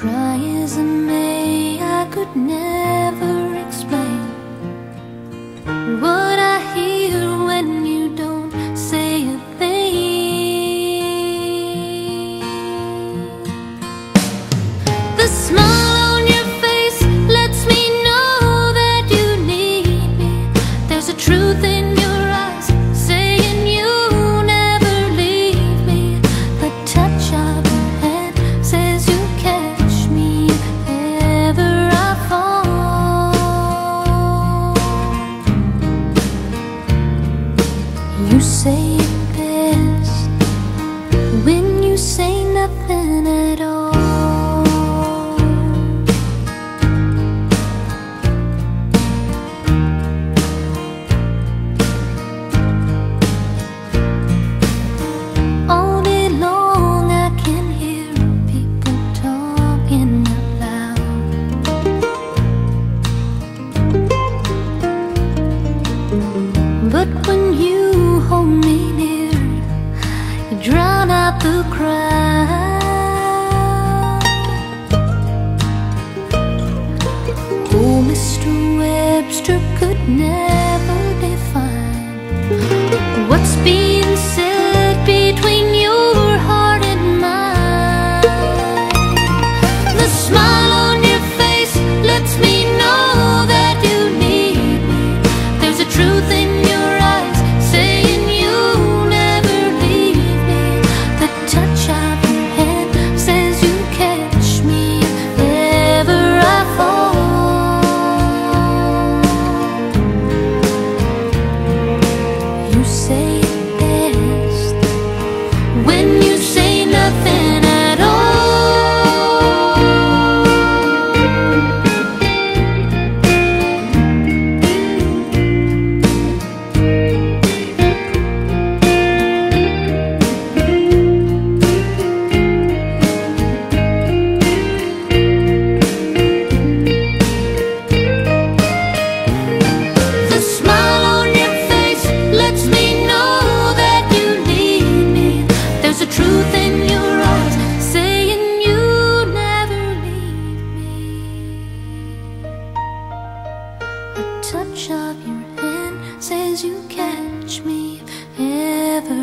Try as I may, I could never explain what I hear when you don't say a thing. The smile on your face lets me know that you need me. There's a truth You say it best when you say nothing at all. Drown out the crowd. Oh, Mr. Webster could never. touch of your hand says you catch me ever